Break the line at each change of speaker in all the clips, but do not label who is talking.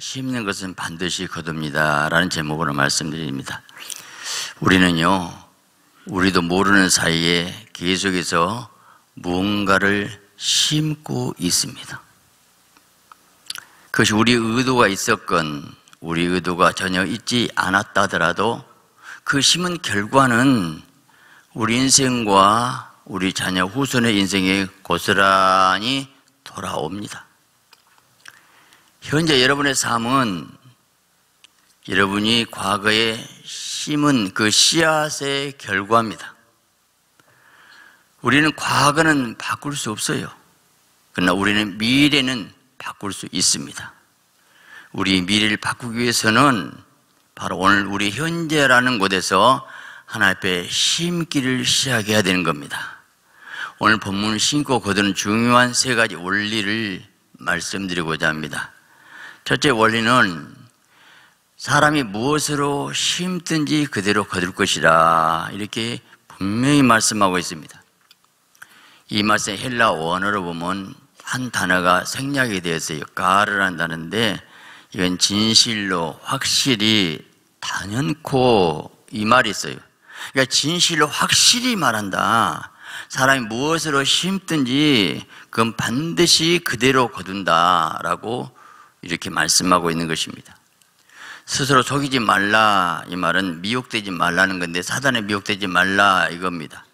심는 것은 반드시 거둡니다. 라는 제목으로 말씀드립니다. 우리는요, 우리도 모르는 사이에 계속해서 무언가를 심고 있습니다. 그것이 우리 의도가 있었건, 우리 의도가 전혀 있지 않았다 하더라도 그 심은 결과는 우리 인생과 우리 자녀 후손의 인생에 고스란히 돌아옵니다. 현재 여러분의 삶은 여러분이 과거에 심은 그 씨앗의 결과입니다. 우리는 과거는 바꿀 수 없어요. 그러나 우리는 미래는 바꿀 수 있습니다. 우리 미래를 바꾸기 위해서는 바로 오늘 우리 현재라는 곳에서 하나님 앞에 심기를 시작해야 되는 겁니다. 오늘 본문을 심고 거두는 중요한 세 가지 원리를 말씀드리고자 합니다. 첫째 원리는 사람이 무엇으로 심든지 그대로 거둘 것이라 이렇게 분명히 말씀하고 있습니다. 이 말씀 헬라 원어로 보면 한 단어가 생략이 되었어요. 가를 한다는데 이건 진실로 확실히 단연코 이 말이 있어요. 그러니까 진실로 확실히 말한다. 사람이 무엇으로 심든지 그건 반드시 그대로 거둔다라고 이렇게 말씀하고 있는 것입니다. 스스로 속이지 말라 이 말은 미혹되지 말라는 건데 사단에 미혹되지 말라 이겁니다.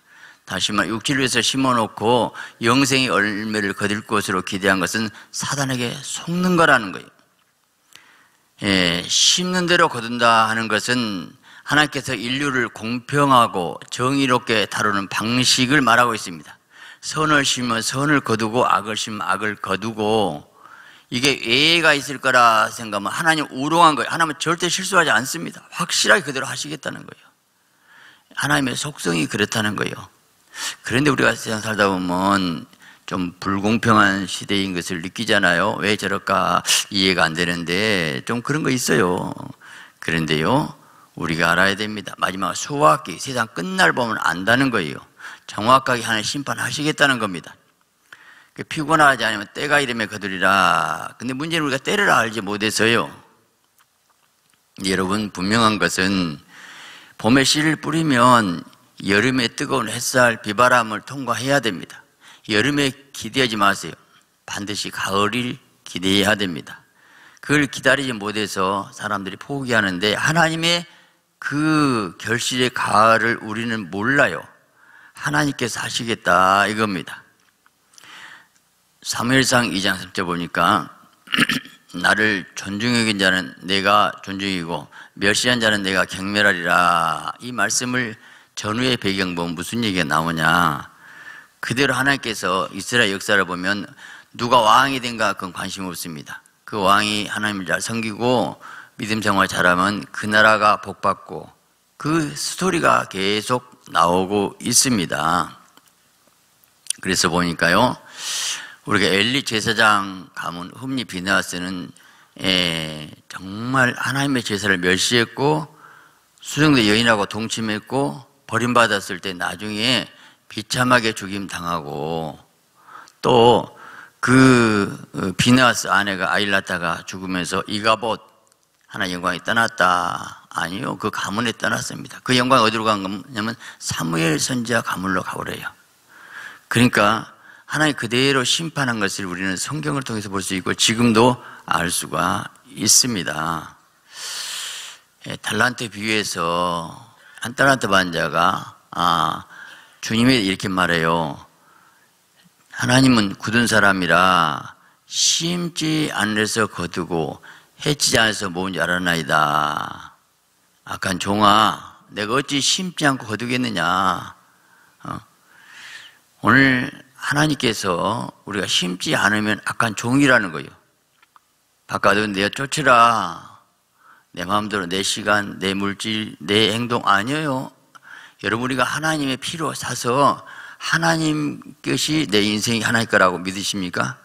다시 말 육지를 위해서 심어놓고 영생의 열매를 거둘 것으로 기대한 것은 사단에게 속는 거라는 거예요. 예, 심는 대로 거둔다 하는 것은 하나님께서 인류를 공평하고 정의롭게 다루는 방식을 말하고 있습니다. 선을 심으면 선을 거두고 악을 심으면 악을 거두고 이게 예가 있을 거라 생각하면 하나님 우롱한 거예요. 하나님은 절대 실수하지 않습니다. 확실하게 그대로 하시겠다는 거예요. 하나님의 속성이 그렇다는 거예요. 그런데 우리가 세상 살다 보면 좀 불공평한 시대인 것을 느끼잖아요. 왜 저럴까 이해가 안 되는데 좀 그런 거 있어요. 그런데요, 우리가 알아야 됩니다. 마지막 수학기 세상 끝날 보면 안다는 거예요. 정확하게 하나님 심판하시겠다는 겁니다. 그 피곤하지 않으면 때가 이름에 거두리라. 근데 문제는 우리가 때를 알지 못해서요. 여러분, 분명한 것은 봄에 씨를 뿌리면 여름에 뜨거운 햇살, 비바람을 통과해야 됩니다. 여름에 기대하지 마세요. 반드시 가을을 기대해야 됩니다. 그걸 기다리지 못해서 사람들이 포기하는데 하나님의 그 결실의 가을을 우리는 몰라요. 하나님께서 하시겠다 이겁니다. 사무엘상 2장 3절 보니까 나를 존중하긴 자는 내가 존중이고 멸시한 자는 내가 경멸하리라. 이 말씀을 전후의 배경 보면 무슨 얘기가 나오냐? 그대로 하나님께서 이스라엘 역사를 보면 누가 왕이 된가 그건 관심 없습니다. 그 왕이 하나님을 잘 섬기고 믿음 생활 잘하면 그 나라가 복받고 그 스토리가 계속 나오고 있습니다. 그래서 보니까요 우리가 엘리 제사장 가문 흠리 비나스는 예, 정말 하나님의 제사를 멸시했고 수정대 여인하고 동침했고 버림받았을 때 나중에 비참하게 죽임 당하고 또 그 비나스 아내가 아이를 낳다가 죽으면서 이가봇 하나 영광이 떠났다. 아니요. 그 가문에 떠났습니다. 그 영광이 어디로 간 거냐면 사무엘 선지자 가문으로 가버려요. 그러니까 하나님 그대로 심판한 것을 우리는 성경을 통해서 볼 수 있고 지금도 알 수가 있습니다. 예, 달란트 비유에서 한 달란트 반자가 아, 주님이 이렇게 말해요. 하나님은 굳은 사람이라 심지 않으서 거두고 해치지 않아서 모은 줄 알았나이다. 악한 종아, 내가 어찌 심지 않고 거두겠느냐. 어? 오늘 하나님께서 우리가 심지 않으면 악한 종이라는 거예요. 바깥으로 내어 쫓으라. 내 마음대로 내 시간, 내 물질, 내 행동 아니에요. 여러분 우리가 하나님의 피로 사서 하나님 것이 내 인생이 하나님 거라고 믿으십니까?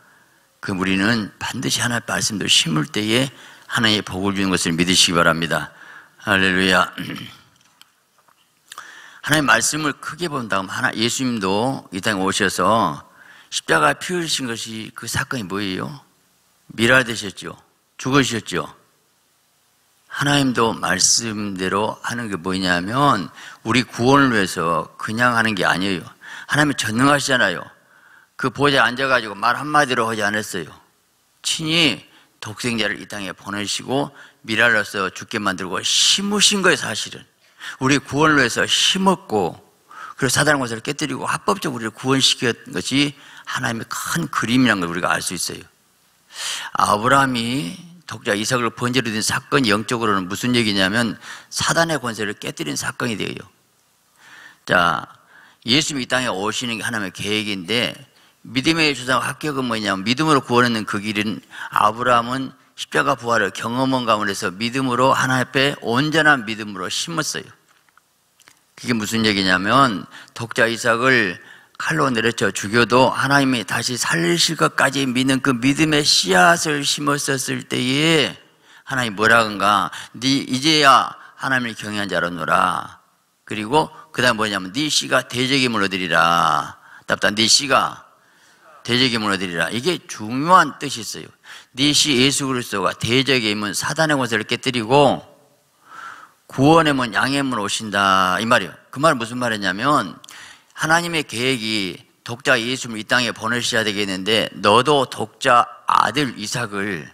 그 우리는 반드시 하나님 말씀대로 심을 때에 하나님의 복을 주는 것을 믿으시기 바랍니다. 할렐루야. 하나님 말씀을 크게 본 다음 하나 예수님도 이 땅에 오셔서 십자가 피 흘리신 것이 그 사건이 뭐예요? 미랄되셨죠. 죽으셨죠. 하나님도 말씀대로 하는 게 뭐냐면 우리 구원을 위해서 그냥 하는 게 아니에요. 하나님이 전능하시잖아요. 그 보좌에 앉아가지고 말 한마디로 하지 않았어요. 친히 독생자를 이 땅에 보내시고 미랄로서 죽게 만들고 심으신 거예요, 사실은. 우리 구원을 위해서 심었고, 그리고 사단의 것을 깨뜨리고 합법적으로 우리를 구원시켰 것이 하나님의 큰 그림이라는 걸 우리가 알 수 있어요. 아브라함이 독자 이삭을 번제로 든 사건이 영적으로는 무슨 얘기냐면 사단의 권세를 깨뜨린 사건이 되어요. 자, 예수님이 이 땅에 오시는 게 하나님의 계획인데 믿음의 주장 합격은 뭐냐면 믿음으로 구원하는 그 길은 아브라함은 십자가 부활을 경험한 가운데서 믿음으로 하나님 앞에 온전한 믿음으로 심었어요. 그게 무슨 얘기냐면 독자 이삭을 칼로 내려쳐 죽여도 하나님이 다시 살리실 것까지 믿는 그 믿음의 씨앗을 심었었을 때에 하나님 뭐라 한가 네 이제야 하나님을 경외한 자로노라 그리고 그 다음 뭐냐면 네 씨가 대적이 물러들이라 답답 네 씨가 대적이 무너뜨리라. 이게 중요한 뜻이 있어요. 니시 네 예수 그리스도가 대적의 힘은 사단의 권세를 깨뜨리고 구원의 문 양의 문 오신다 이 말이에요. 그 말은 무슨 말이냐면 하나님의 계획이 독자 예수를 이 땅에 보내셔야 되겠는데 너도 독자 아들 이삭을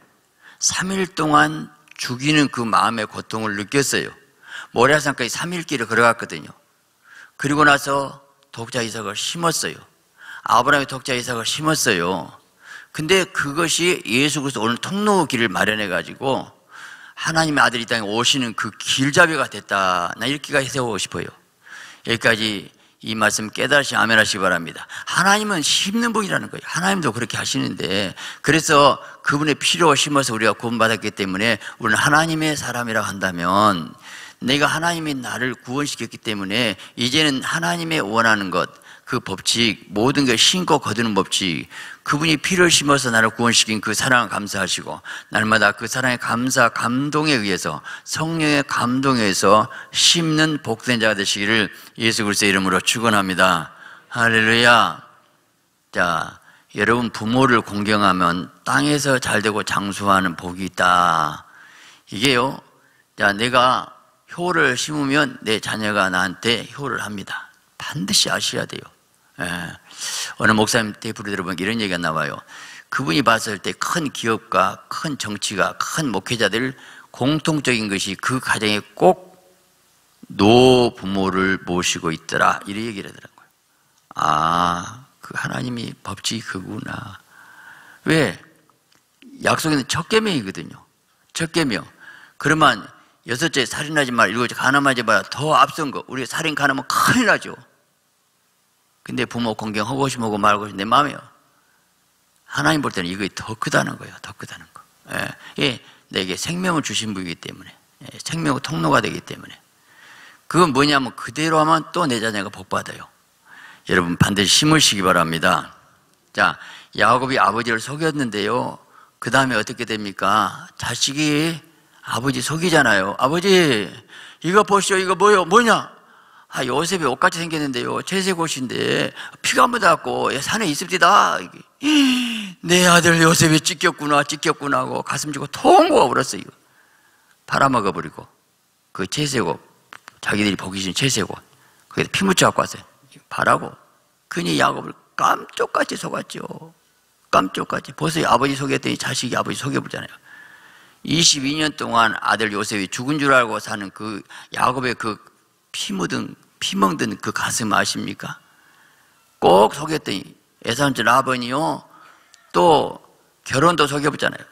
3일 동안 죽이는 그 마음의 고통을 느꼈어요. 모래산까지 3일 길을 걸어갔거든요. 그리고 나서 독자 이삭을 심었어요. 아브라함의 독자 이삭을 심었어요. 근데 그것이 예수 그리스도 오늘 통로 길을 마련해 가지고 하나님의 아들이 땅에 오시는 그 길잡이가 됐다. 나 이렇게가 세우고 싶어요. 여기까지 이 말씀 깨달으시 아멘 하시기 바랍니다. 하나님은 심는 분이라는 거예요. 하나님도 그렇게 하시는데 그래서 그분의 피로 심어서 우리가 구원받았기 때문에 우리는 하나님의 사람이라고 한다면 내가 하나님이 나를 구원시켰기 때문에 이제는 하나님의 원하는 것, 그 법칙, 모든 게 신고 거두는 법칙, 그분이 피를 심어서 나를 구원시킨 그 사랑을 감사하시고, 날마다 그 사랑의 감사, 감동에 의해서, 성령의 감동에 의해서 심는 복된 자가 되시기를 예수 그리스도의 이름으로 축원합니다. 할렐루야. 자, 여러분 부모를 공경하면 땅에서 잘 되고 장수하는 복이 있다. 이게요. 자, 내가 효를 심으면 내 자녀가 나한테 효를 합니다. 반드시 아셔야 돼요. 예. 어느 목사님 테이프를 들어보면 이런 얘기가 나와요. 그분이 봤을 때 큰 기업과 큰 정치가 큰 목회자들 공통적인 것이 그 가정에 꼭 노부모를 모시고 있더라. 이런 얘기를 하더라고요. 아, 그 하나님이 법칙이 그구나. 왜? 약속에는 첫 계명이거든요. 첫 계명. 그러면 여섯째 살인하지 말, 일곱째 가늠하지 마라. 더 앞선 거. 우리 살인 가늠은 큰일 나죠. 근데 부모 공경하고 싶고 말고 싶내 마음이요. 하나님 볼 때는 이게 더 크다는 거예요. 더 크다는 거. 예, 예 내게 생명을 주신 분이기 때문에 예, 생명의 통로가 되기 때문에 그건 뭐냐면 그대로 하면 또 내 자녀가 복 받아요. 여러분 반드시 심으시기 바랍니다. 자, 야곱이 아버지를 속였는데요. 그 다음에 어떻게 됩니까? 자식이 아버지 속이잖아요. 아버지, 이거 보시오. 이거 뭐요? 뭐냐? 아, 요셉이 옷같이 생겼는데요. 채색 옷인데 피가 묻어갖고 산에 있습니다. 내 아들 요셉이 찢겼구나, 찢겼구나 하고 가슴 쥐고 통고가 불었어요. 팔아먹어버리고 그 채색 옷, 자기들이 보기 싫은 채색 옷, 거기다 피 묻혀갖고 왔어요. 바라고. 그니 야곱을 깜쪽같이 속았죠. 깜쪽같이. 벌써 아버지 속였더니 자식이 아버지 속여보잖아요. 22년 동안 아들 요셉이 죽은 줄 알고 사는 그 야곱의 그 피 묻은 피 먹던 그 가슴 아십니까? 꼭 속였더니 에사운집 라번이요. 또 결혼도 속여봤잖아요.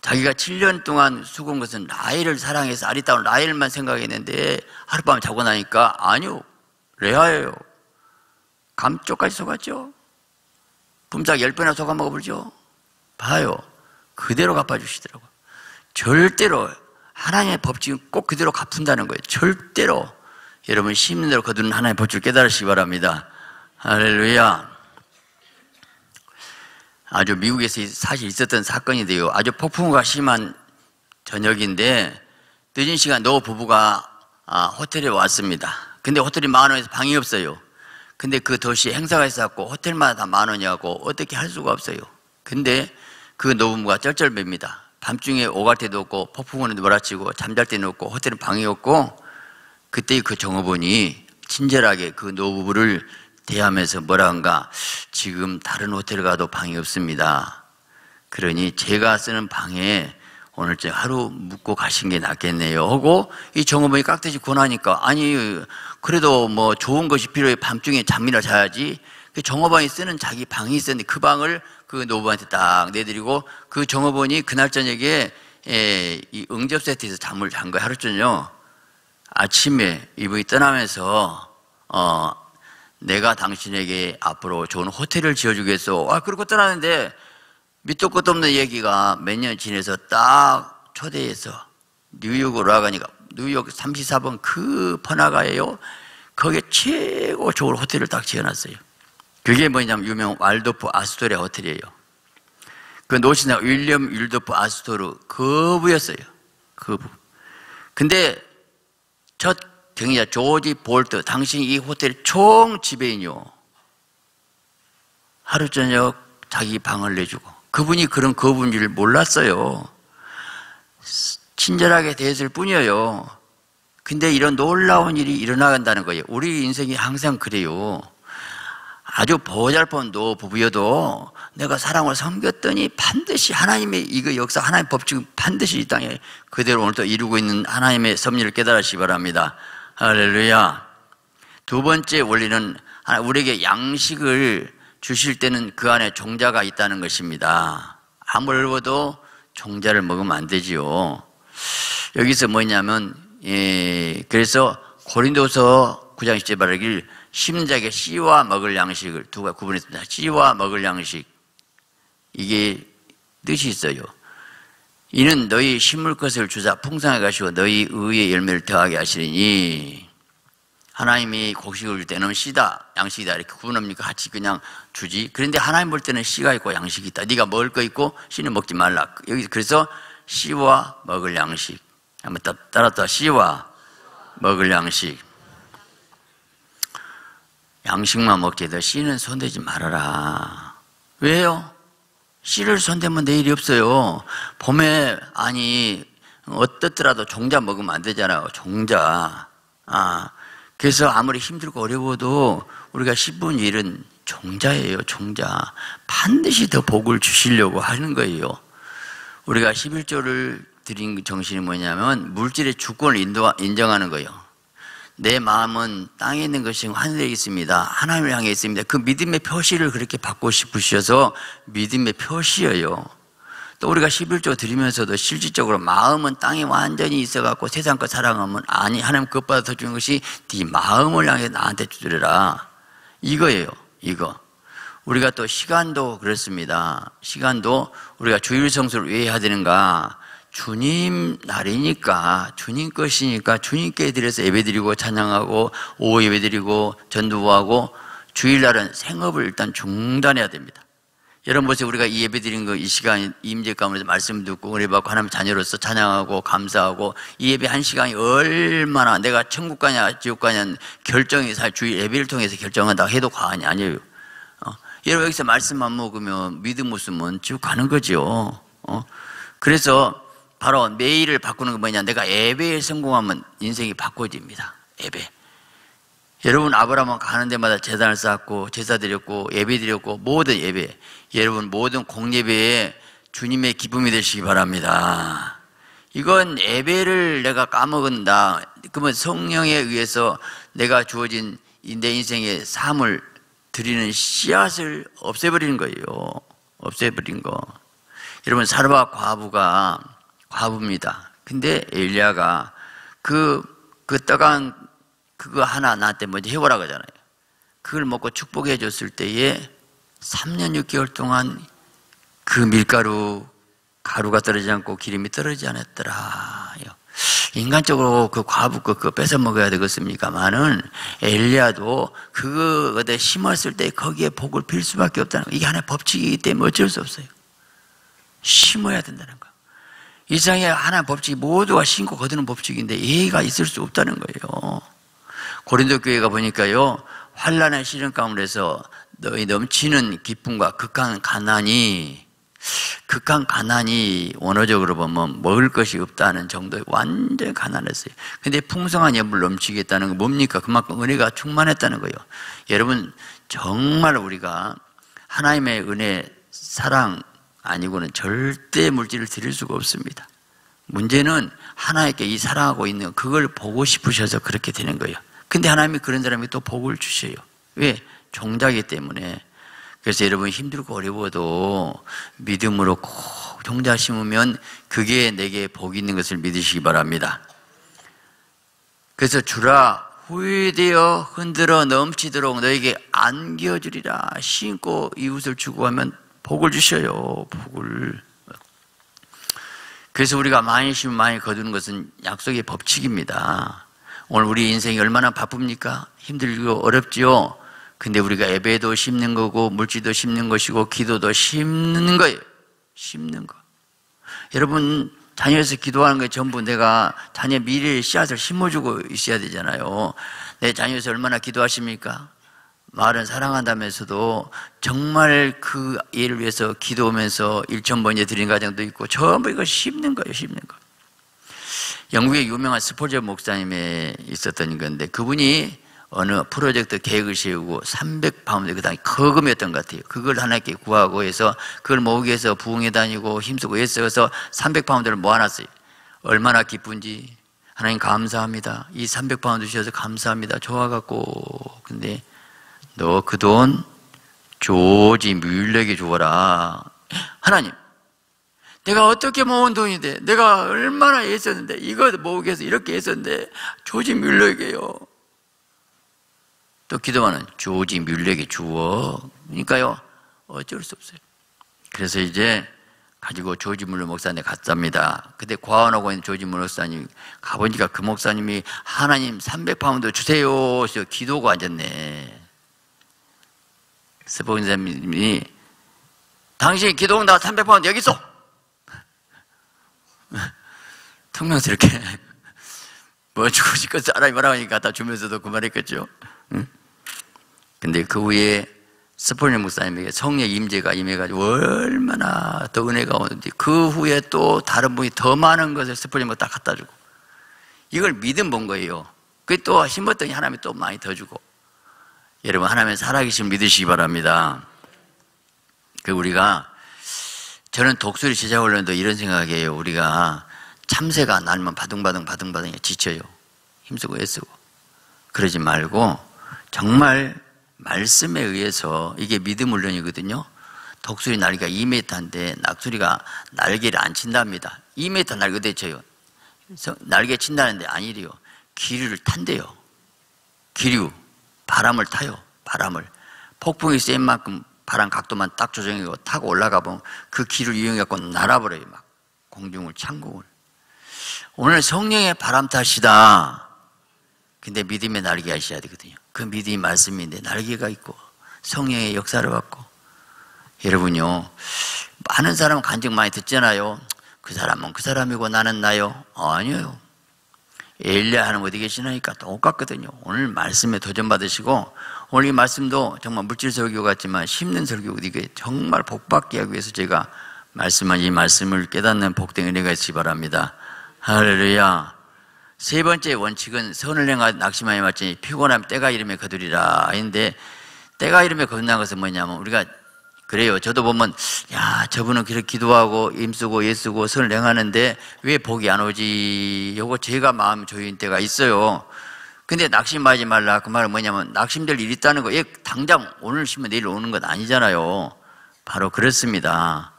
자기가 7년 동안 수고한 것은 라헬을 사랑해서 아리따운 라헬만 생각했는데 하룻밤 자고 나니까 아니요 레아예요. 감쪽까지 속았죠. 품삯 10배나 속아 먹어보죠. 봐요. 그대로 갚아주시더라고요. 절대로 하나님의 법칙은 꼭 그대로 갚는다는 거예요. 절대로 여러분 대로 거두는 하나님의 법칙을 깨달으시기 바랍니다. 할렐루야. 아주 미국에서 사실 있었던 사건인데요. 아주 폭풍우가 심한 저녁인데 늦은 시간 노 부부가 아, 호텔에 왔습니다. 근데 호텔이 만 원에서 방이 없어요. 근데 그 도시에 행사가 있었고 호텔마다 다만 원이었고 어떻게 할 수가 없어요. 근데 그 노부부가 쩔쩔맵니다. 밤중에 오갈 때도 없고 폭풍우는 몰아치고 잠잘 때는 없고 호텔은 방이 없고 그때 그 종업원이 친절하게 그 노부부를 대하면서 뭐라 한가 지금 다른 호텔 가도 방이 없습니다. 그러니 제가 쓰는 방에 오늘 저 하루 묵고 가신 게 낫겠네요. 하고 이 종업원이 깍듯이 권하니까 아니 그래도 뭐 좋은 것이 필요해 밤중에 잠이나 자야지. 그 종업원이 쓰는 자기 방이 있었는데 그 방을 그 노부한테 딱 내드리고 그 종업원이 그날 저녁에 에, 이 응접 세트에서 잠을 잔 거예요. 하루 저녁 아침에 이분이 떠나면서 어 내가 당신에게 앞으로 좋은 호텔을 지어주겠어. 아 그러고 떠나는데 밑도 끝도 없는 얘기가 몇 년 지내서 딱 초대해서 뉴욕으로 와가니까 뉴욕 34번 그 번화가예요. 거기에 최고 좋은 호텔을 딱 지어놨어요. 그게 뭐냐면 유명 월도프 아스토리아 호텔이에요. 그 노신사 윌리엄 월도프 아스토르 거부였어요. 거부. 근데 첫 경영자 조지 볼트 당신이 이 호텔 총 지배인이요. 하루 저녁 자기 방을 내주고 그분이 그런 거부인지를 몰랐어요. 친절하게 대했을 뿐이에요. 근데 이런 놀라운 일이 일어나간다는 거예요. 우리 인생이 항상 그래요. 아주 보잘본 노부부여도 내가 사랑을 섬겼더니 반드시 하나님의 이거 역사 하나님의 법칙은 반드시 이 땅에 그대로 오늘 또 이루고 있는 하나님의 섭리를 깨달으시기 바랍니다. 할렐루야. 두 번째 원리는 우리에게 양식을 주실 때는 그 안에 종자가 있다는 것입니다. 어려워도 종자를 먹으면 안 되지요. 여기서 뭐냐면, 예, 그래서 고린도서 9장 10절 말하길 심자에게 씨와 먹을 양식을 두가 구분했습니다. 씨와 먹을 양식. 이게 뜻이 있어요. 이는 너희 심을 것을 주사 풍성하게 하시고 너희 의의 열매를 더하게 하시리니 하나님이 곡식을 줄 때는 씨다, 양식이다 이렇게 구분합니까? 같이 그냥 주지. 그런데 하나님 볼 때는 씨가 있고 양식이 있다. 네가 먹을 거 있고 씨는 먹지 말라. 여기 그래서 씨와 먹을 양식. 한번 따라따 씨와 먹을 양식. 양식만 너 씨는 손대지 말아라. 왜요? 씨를 손대면 내일이 없어요. 봄에 아니 어떻더라도 종자 먹으면 안 되잖아요. 종자. 아 그래서 아무리 힘들고 어려워도 우리가 10분 일은 종자예요, 종자. 반드시 더 복을 주시려고 하는 거예요. 우리가 11조를 드린 정신이 뭐냐면 물질의 주권을 인정하는 거예요. 내 마음은 땅에 있는 것이 하늘에 있습니다. 하나님을 향해 있습니다. 그 믿음의 표시를 그렇게 받고 싶으셔서 믿음의 표시예요. 또 우리가 11조 드리면서도 실질적으로 마음은 땅에 완전히 있어갖고 세상 것 사랑하면 아니 하나님 그것보다 더 주는 것이 네 마음을 향해 나한테 주더라 이거예요 이거 우리가 또 시간도 그렇습니다 시간도 우리가 주일 성수를 왜 해야 되는가 주님 날이니까 주님 것이니까 주님께 드려서 예배드리고 찬양하고 오후 예배드리고 전도하고 주일날은 생업을 일단 중단해야 됩니다 여러분 보세요. 우리가 이 예배 드린 거 이 시간 임재 가운데서 말씀 듣고 은혜 받고 하나님 자녀로서 찬양하고 감사하고 이 예배 한 시간이 얼마나 내가 천국 가냐 지옥 가냐 결정이 살 주일 예배를 통해서 결정한다 해도 과언이 아니에요. 어? 여러분 여기서 말씀만 먹으면 믿음 없으면 지옥 가는 거죠. 어? 그래서 바로 매일을 바꾸는 게 뭐냐? 내가 예배에 성공하면 인생이 바꿔집니다. 예배. 여러분 아브라함은 가는 데마다 재단을 쌓고 제사 드렸고 예배 드렸고 모든 예배 여러분 모든 공예배에 주님의 기쁨이 되시기 바랍니다. 이건 예배를 내가 까먹은다. 그러면 성령에 의해서 내가 주어진 내 인생의 삶을 드리는 씨앗을 없애버리는 거예요. 없애버린 거. 여러분 사르바 과부가 과부입니다. 근데 엘리야가 그, 그 떡한 그거 하나 나한테 먼저 해보라 그러잖아요. 그걸 먹고 축복해 줬을 때에 3년 6개월 동안 그 밀가루 가루가 떨어지지 않고 기름이 떨어지지 않았더라. 인간적으로 그 과부 거 그거 뺏어 먹어야 되겠습니까만은 엘리야도 그거 어디 심었을 때 거기에 복을 빌 수밖에 없다는 거. 이게 하나의 법칙이기 때문에 어쩔 수 없어요. 심어야 된다는 거. 이 세상에 하나의 법칙이 모두가 심고 거두는 법칙인데 예의가 있을 수 없다는 거예요. 고린도 교회가 보니까요 환란의 시련 가운데서 너희 넘치는 기쁨과 극한 가난이 극한 가난이 원어적으로 보면 먹을 것이 없다는 정도의 완전 가난했어요. 근데 풍성한 예물 넘치겠다는 건 뭡니까? 그만큼 은혜가 충만했다는 거예요. 여러분, 정말 우리가 하나님의 은혜, 사랑 아니고는 절대 물질을 드릴 수가 없습니다. 문제는 하나님께 이 사랑하고 있는 그걸 보고 싶으셔서 그렇게 되는 거예요. 근데 하나님이 그런 사람이 또 복을 주셔요. 왜? 종자기 때문에. 그래서 여러분 힘들고 어려워도 믿음으로 꼭 종자 심으면 그게 내게 복이 있는 것을 믿으시기 바랍니다. 그래서 주라 후회되어 흔들어 넘치도록 너에게 안겨주리라 신고 이웃을 주고 하면 복을 주셔요 복을 그래서 우리가 많이 심으면 많이 거두는 것은 약속의 법칙입니다 오늘 우리 인생이 얼마나 바쁩니까? 힘들고 어렵지요 근데 우리가 예배도 심는 거고 물질도 심는 것이고 기도도 심는 거예요. 심는 거. 여러분 자녀에서 기도하는 게 전부 내가 자녀 미래의 씨앗을 심어주고 있어야 되잖아요. 내 자녀에서 얼마나 기도하십니까? 말은 사랑한다면서도 정말 그 애를 위해서 기도하면서 일천 번째 드린 가정도 있고 전부 이거 심는 거예요, 심는 거. 영국의 유명한 스펄전 목사님에 있었던 건데 그분이 어느 프로젝트 계획을 세우고 300파운드 그 당시 거금이었던 것 같아요. 그걸 하나님께 구하고 해서 그걸 모으기 위해서 부흥회 다니고 힘쓰고 애써서 300파운드를 모아놨어요. 얼마나 기쁜지 하나님 감사합니다. 이 300파운드 주셔서 감사합니다. 좋아갖고 근데 너 그 돈 조지 뮬러에게 주어라. 하나님 내가 어떻게 모은 돈인데 내가 얼마나 애썼는데 이거 모으기 위해서 이렇게 애썼는데 조지 뮬렉이에요. 또 기도하는 조지 뮬렉에 주어. 그러니까요, 어쩔 수 없어요. 그래서 이제 가지고 조지 뮬러 목사님 갔답니다. 그때 과원하고 있는 조지 뮬러 목사님 가보니까 그 목사님이 하나님 300파운드 주세요. 기도가 앉았네. 스펄전 목사님이 당신 기도한다 300파운드 여기 있어. 퉁명스럽게 뭐 주고 싶고 사람이 뭐라고 하니까 갖다 주면서도 그 말했겠죠. 응? 근데 그 후에 스펄전 목사님에게 성령 임재가 임해가지고 얼마나 더 은혜가 오는지 그 후에 또 다른 분이 더 많은 것을 스펄전 목사 딱 갖다 주고 이걸 믿음 본 거예요. 그게 또 심었더니 하나님이 또 많이 더 주고 여러분 하나님의 살아계신 믿으시기 바랍니다. 그 우리가 저는 독수리 제자 훈련도 이런 생각이에요. 우리가 참새가 날면 바둥바둥 바둥바둥 지쳐요. 힘쓰고 애쓰고 그러지 말고 정말 말씀에 의해서 이게 믿음 훈련이거든요. 독수리 날개가 2m인데 낙수리가 날개를 안 친답니다. 2m 날개 대쳐요. 날개 친다는데 아니래요. 기류를 탄대요. 기류, 바람을 타요. 바람을. 폭풍이 센 만큼 바람 각도만 딱 조정하고 타고 올라가 보면 그 길을 이용해갖고 날아버려요. 막 공중을 창공을. 오늘 성령의 바람 탓이다. 근데 믿음의 날개 하셔야 되거든요. 그 믿음이 말씀인데 날개가 있고 성령의 역사를 받고 여러분요 많은 사람은 간증 많이 듣잖아요 그 사람은 그 사람이고 나는 나요 아니에요 엘리야 하는 어디 계시나니까? 똑같거든요. 오늘 말씀에 도전 받으시고 오늘 이 말씀도 정말 물질 설교 같지만 심는 설교 이게 정말 복받게 하기 위해서 제가 말씀한 이 말씀을 깨닫는 복된 은혜가 있으시 바랍니다. 할렐루야. 세 번째 원칙은 선을 행하 낙심하여 맞지 피곤하면 때가 이름에 거두리라. 인데 때가 이름에 거둔다는 것은 뭐냐면 우리가 그래요. 저도 보면 야 저분은 그렇게 기도하고 힘쓰고 예쓰고 선을 행하는데 왜 복이 안 오지? 요거 제가 마음 조인 때가 있어요. 근데 낙심하지 말라. 그 말은 뭐냐면 낙심될 일이 있다는 거. 당장 오늘 쉬면 내일 오는 건 아니잖아요. 바로 그렇습니다.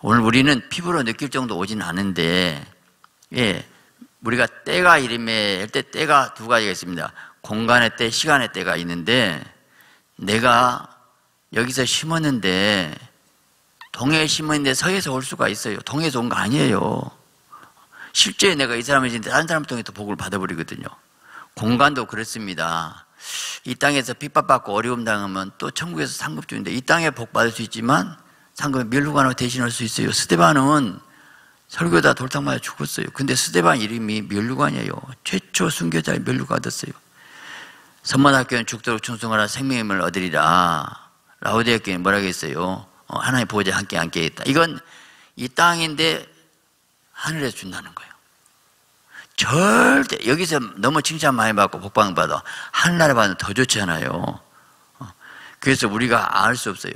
오늘 우리는 피부로 느낄 정도 오진 않은데 예 우리가 때가 이름에 할 때 때가 두 가지가 있습니다. 공간의 때, 시간의 때가 있는데 내가 여기서 심었는데 동해에 심었는데 서해에서 올 수가 있어요. 동해에서 온 거 아니에요. 실제 내가 이 사람을 지는데 다른 사람 통해 또 복을 받아버리거든요. 공간도 그렇습니다. 이 땅에서 핍박받고 어려움 당하면 또 천국에서 상급 주는데 이 땅에 복 받을 수 있지만 상급에 멸류관으로 대신할 수 있어요. 스테반은 설교다 돌탕 맞아 죽었어요. 근데 스데반 이름이 멸류관이에요. 최초 순교자의 멸류가 됐어요. 선만학교는 죽도록 충성하라 생명임을 얻으리라. 라우디아 교회는 뭐라 했어요? 어, 하나님 보호자 함께 함께 있다. 이건 이 땅인데 하늘에서 준다는 거예요. 절대 여기서 너무 칭찬 많이 받고 복방 받아 하늘나라 받으면 더 좋잖아요. 어, 그래서 우리가 알 수 없어요.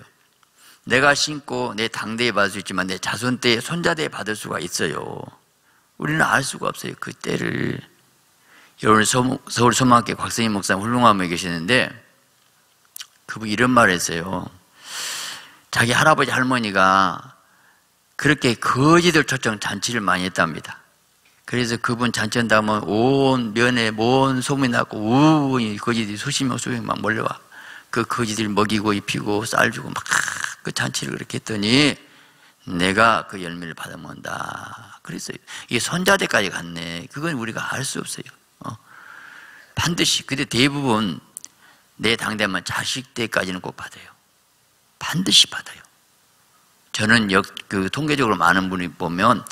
내가 신고 내 당대에 받을 수 있지만 내 자손 때 손자 대에 받을 수가 있어요. 우리는 알 수가 없어요. 그 때를. 여러분 서울 소망학교 곽선임 목사 훌륭한 분이 계시는데 그분 이런 말을 했어요. 자기 할아버지 할머니가 그렇게 거지들 초청 잔치를 많이 했답니다. 그래서 그분 잔치 한다면 온 면에 뭔 소문이 났고 우이 거지들이 수십 명 수백 명 몰려와 그 거지들 먹이고 입히고 쌀 주고 막 그 잔치를 그렇게 했더니 내가 그 열매를 받아먹는다. 그랬어요. 이게 손자대까지 갔네. 그건 우리가 알 수 없어요. 어? 반드시. 근데 대부분 내 당대만 자식 때까지는 꼭 받아요. 반드시 받아요. 저는 역, 그 통계적으로 많은 분이 보면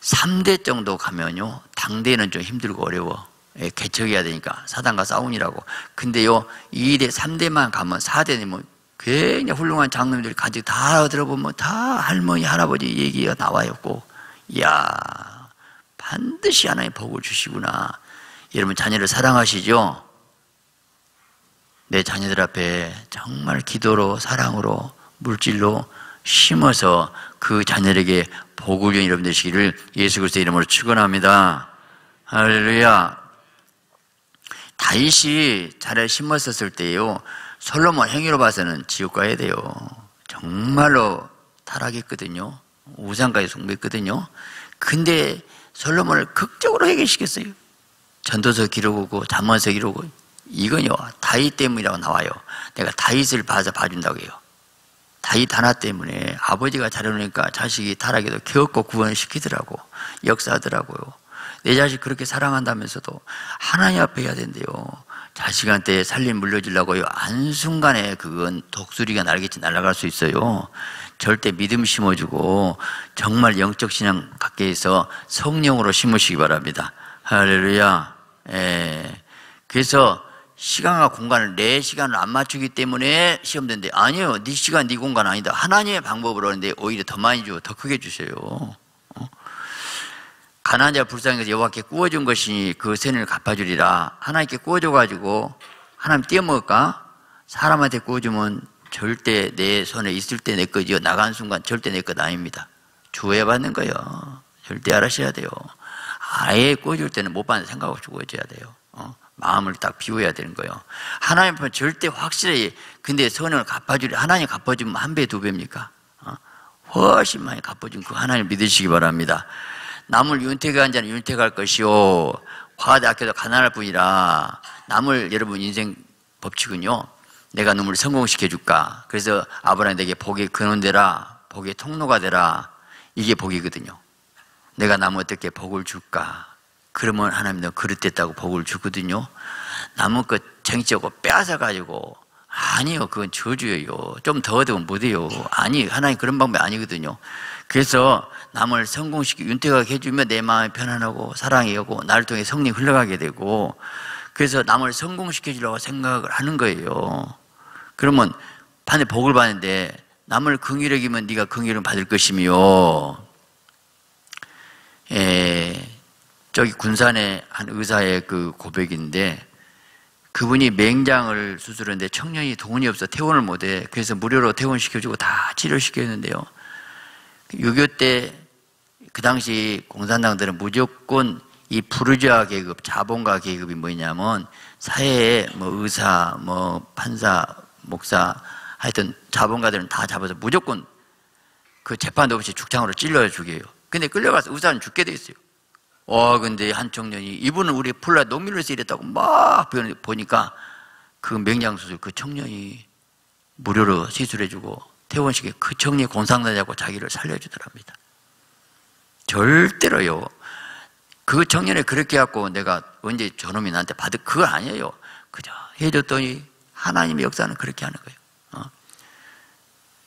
3대 정도 가면요, 당대는 좀 힘들고 어려워. 예, 개척해야 되니까 사단과 싸우니라고. 근데요, 2대, 3대만 가면 4대는 뭐 굉장히 훌륭한 장로님들이 가지 다 들어보면 다 할머니, 할아버지 얘기가 나와요, 꼭. 이야, 반드시 하나님 복을 주시구나. 여러분, 자녀를 사랑하시죠? 내 자녀들 앞에 정말 기도로, 사랑으로, 물질로 심어서 그 자녀에게 복을 준 여러분 되시기를 예수 그리스도 이름으로 축원합니다. 할렐루야. 다윗이 잘을 심었었을 때요. 솔로몬 행위로 봐서는 지옥 가야 돼요. 정말로 타락했거든요. 우상까지 숭배했거든요. 근데 솔로몬을 극적으로 해결시켰어요. 전도서 기록하고 잠언서 기록하고 이건요 다윗 때문이라고 나와요. 내가 다윗을 봐서 봐준다고 해요. 다윗 하나 때문에 아버지가 잘해놓으니까 자식이 타락해도 겪고 구원을 시키더라고 역사하더라고요. 내 자식 그렇게 사랑한다면서도 하나님 앞에 해야 된대요. 자식한테 살림 물려주려고 요. 한 순간에 그건 독수리가 날겠지 날아갈 수 있어요. 절대 믿음 심어주고 정말 영적 신앙 밖에서 성령으로 심으시기 바랍니다. 할렐루야. 예. 그래서 시간과 공간을 내 시간을 안 맞추기 때문에 시험된데 아니요. 네 시간 네 공간 아니다. 하나님의 방법으로 하는데 오히려 더 많이 주고 더 크게 주세요. 어? 가난한 자 불쌍해서 여호와께 구워준 것이 그 세를 갚아주리라. 하나님께 구워줘 가지고 하나님 띄어먹을까? 사람한테 구워주면 절대 내 손에 있을 때 내 거지요. 나간 순간 절대 내 것 아닙니다. 주어야 받는 거예요. 절대 알아셔야 돼요. 아예 구워줄 때는 못 받는 생각 없이 구워줘야 돼요. 어? 마음을 딱 비워야 되는 거예요. 하나님 앞에 절대 확실히 근데 선을 갚아주리 하나님 갚아주면 한 배, 두 배입니까? 어? 훨씬 많이 갚아준 그 하나님 믿으시기 바랍니다. 남을 윤택한 자는 윤택할 것이요. 과하되 아껴도 가난할 뿐이라. 남을 여러분 인생 법칙은요. 내가 놈을 성공시켜 줄까? 그래서 아브라함 내게 복의 근원 되라. 복의 통로가 되라. 이게 복이거든요. 내가 남 어떻게 복을 줄까? 그러면 하나님 너 그릇됐다고 복을 주거든요. 남은 것 쟁취하고 빼앗아가지고 아니요 그건 저주예요. 좀 더 얻으면 못해요. 아니 하나님 그런 방법이 아니거든요. 그래서 남을 성공시키 윤택하게 해주면 내 마음이 편안하고 사랑이 오고 나를 통해 성령 흘러가게 되고 그래서 남을 성공시켜 주려고 생각을 하는 거예요. 그러면 반대 복을 받는데 남을 긍휼하기면 네가 긍휼을 받을 것이며 예, 저기 군산의 한 의사의 그 고백인데 그분이 맹장을 수술했는데 청년이 돈이 없어 퇴원을 못해 그래서 무료로 퇴원시켜주고 다 치료시켰는데요 6.25 때 그 당시 공산당들은 무조건 이 부르주아 계급, 자본가 계급이 뭐냐면 사회에 뭐 의사, 뭐 판사, 목사 하여튼 자본가들은 다 잡아서 무조건 그 재판도 없이 죽창으로 찔러 죽여요. 근데 끌려가서 의사는 죽게 돼 있어요. 와, 근데 한 청년이 이분은 우리 폴라 농민으로서 일했다고 막 보니까 그 맹장수술 그 청년이 무료로 시술해주고 퇴원식에 그 청년이 공상나자고 자기를 살려주더랍니다. 절대로요. 그 청년이 그렇게 해갖고 내가 언제 저놈이 나한테 받을 그거 아니에요. 그저 해줬더니 하나님의 역사는 그렇게 하는 거예요. 어?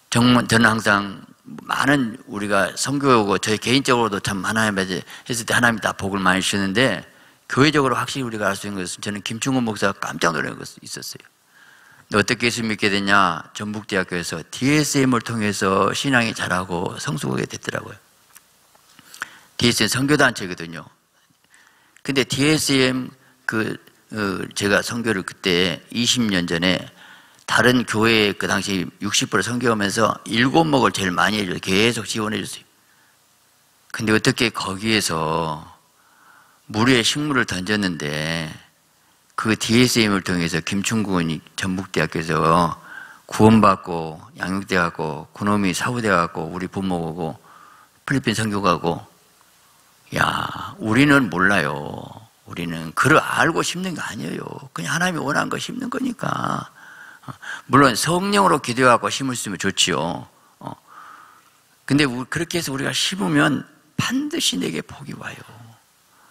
정말 저는 항상 많은 우리가 성교하고 저희 개인적으로도 참 하나님 에 했을 때 하나님 다 복을 많이 주시는데 교회적으로 확실히 우리가 알 수 있는 것은 저는 김충원 목사가 깜짝 놀란 것이 있었어요. 어떻게 예수 믿게 되냐? 전북대학교에서 DSM을 통해서 신앙이 자라고 성숙하게 됐더라고요. DSM 선교단체거든요. 근데 DSM 그, 어, 제가 선교를 그때 20년 전에 다른 교회 그 당시 60% 선교하면서 일곱 목을 제일 많이 해줘요. 계속 지원해 줬어요. 근데 어떻게 거기에서 물에 식물을 던졌는데 그 DSM을 통해서 김충군이 전북대학교에서 구원받고 그놈이 사후대 가고 우리 부모고 필리핀 선교 가고 야 우리는 몰라요 우리는 그를 알고 심는 게 아니에요 그냥 하나님이 원한 거 심는 거니까 물론 성령으로 기도하고 수 있으면 좋지요. 어. 근데 그렇게 해서 우리가 심으면 반드시 내게 복이 와요.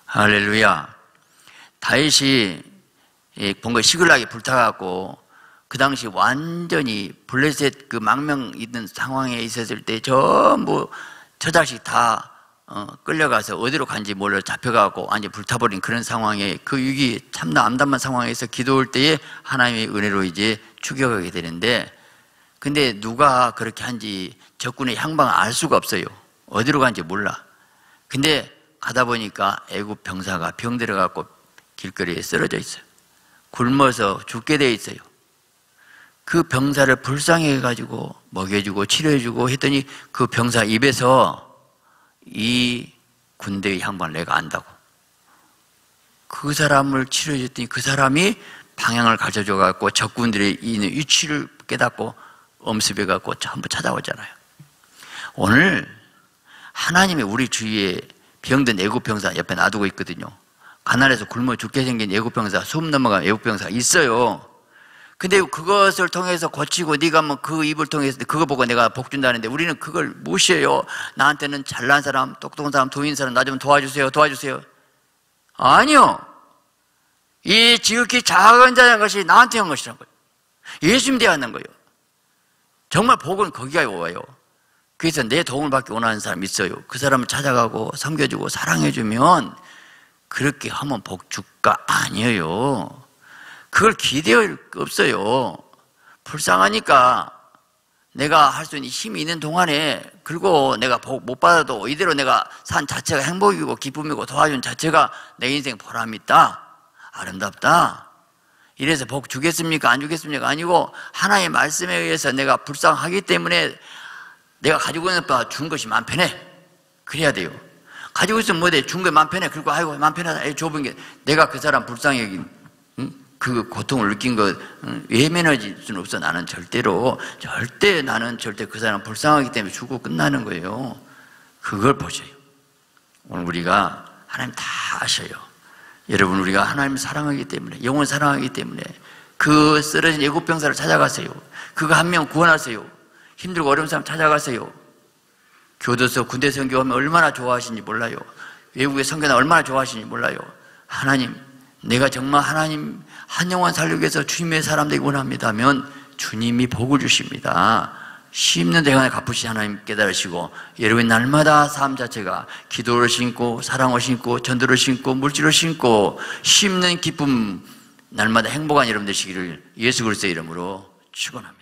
할렐루야. 다윗이 본거 시글락에 불타갖고 그 당시 완전히 블레셋 그 망명 있는 상황에 있었을 때 전부 저자식 다 어, 끌려가서 어디로 간지 몰라 잡혀가고 완전 불타버린 그런 상황에 그 위기 참나 암담한 상황에서 기도할 때에 하나님의 은혜로 이제 추격하게 되는데 근데 누가 그렇게 한지 적군의 향방을 알 수가 없어요. 어디로 간지 몰라. 근데 가다 보니까 애국 병사가 병 들어 갖고 길거리에 쓰러져 있어요. 굶어서 죽게 돼 있어요. 그 병사를 불쌍해 가지고 먹여주고 치료해주고 했더니 그 병사 입에서 이 군대의 향방을 내가 안다고. 그 사람을 치료해줬더니 그 사람이 방향을 가르쳐줘 갖고 적군들이 있는 위치를 깨닫고 엄습해 갖고 전부 찾아오잖아요. 오늘 하나님이 우리 주위에 병든 애국 병사 옆에 놔두고 있거든요. 가난해서 굶어 죽게 생긴 애국병사, 숨 넘어간 애국병사가 있어요. 근데 그것을 통해서 고치고 네가 뭐 그 입을 통해서 그거 보고 내가 복 준다는데 우리는 그걸 무시해요. 나한테는 잘난 사람, 똑똑한 사람, 도인 사람 나 좀 도와주세요. 도와주세요. 아니요. 이 지극히 작은 자의 것이 나한테 한 것이란 거예요. 예수님 대하는 거예요. 정말 복은 거기가 와요. 그래서 내 도움을 받기 원하는 사람 있어요. 그 사람을 찾아가고 섬겨주고 사랑해주면 그렇게 하면 복주가 아니에요. 그걸 기대할 게 없어요. 불쌍하니까 내가 할 수 있는 힘이 있는 동안에 그리고 내가 복 못 받아도 이대로 내가 산 자체가 행복이고 기쁨이고 도와준 자체가 내 인생 보람 있다. 아름답다. 이래서 복 주겠습니까? 안 주겠습니까? 아니고 하나의 말씀에 의해서 내가 불쌍하기 때문에 내가 가지고 있는 바 준 것이 마음 편해. 그래야 돼요. 가지고 있으면 뭐돼? 준게 맘 편해. 그리고 아이고 맘 편하다. 좁은 게 내가 그 사람 응? 그 고통을 느낀 거 응? 외면할 수는 없어. 나는 절대로 절대 나는 절대 그 사람 불쌍하기 때문에 주고 끝나는 거예요. 그걸 보세요. 오늘 우리가 하나님 다 아셔요. 여러분 우리가 하나님 사랑하기 때문에 영원 사랑하기 때문에 그 쓰러진 예고병사를 찾아가세요. 그거 한 명 구원하세요. 힘들고 어려운 사람 찾아가세요. 교도소 군대 선교하면 얼마나 좋아하시는지 몰라요. 외국에 선교나 얼마나 좋아하시는지 몰라요. 하나님, 내가 정말 하나님 한 영혼 살리기 위해서 주님의 사람 되기 원합니다면 주님이 복을 주십니다. 심는 대간에 갚으시 하나님 깨달으시고 여러분 날마다 삶 자체가 기도를 신고 사랑을 신고 전도를 신고 물질을 신고 심는 기쁨 날마다 행복한 여러분 되시기를 예수 그리스도의 이름으로 축원합니다.